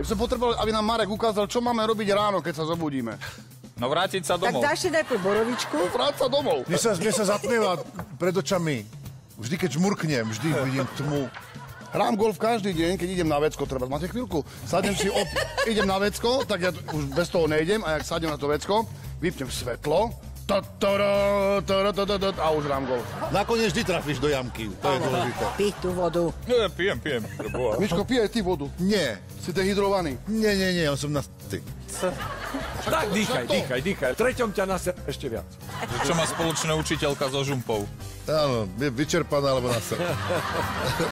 Ja by som potreboval, aby nám Marek ukázal, čo máme robiť ráno, keď sa zobudíme. No vrátiť sa domov. Tak dáš si najprv borovičku. No, vráť sa domov. Mne sa, mne sa zatmieva pred očami. Vždy, keď žmurknem, vždy vidím tmu. Hrám golf každý deň, keď idem na vecko, treba. Máte chvíľku? Sadnem si, op- idem na vecko, tak ja už bez toho nejdem a jak sadnem na to vecko, vypnem svetlo, a už hrám golf. Nakoniec vždy trafíš do jamky, to je dôležité. Pí tú vodu. Nie, pijem, pijem. Miško, pij aj ty vodu. Nie, Si dehydrovaný. nie, nie, nie, ja som na... Ty. Tak, dýchaj, dýchaj, dýchaj. V treťom ťa nase ešte viac. Čo má spoločné učiteľka so žumpou? Áno, vyčerpaná alebo na sebe.